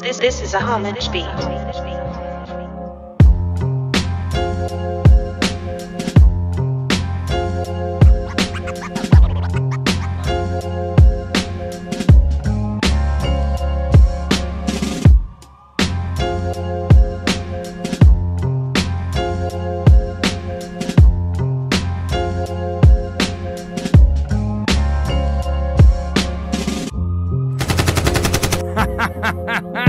This this is a homage beat. ha ha ha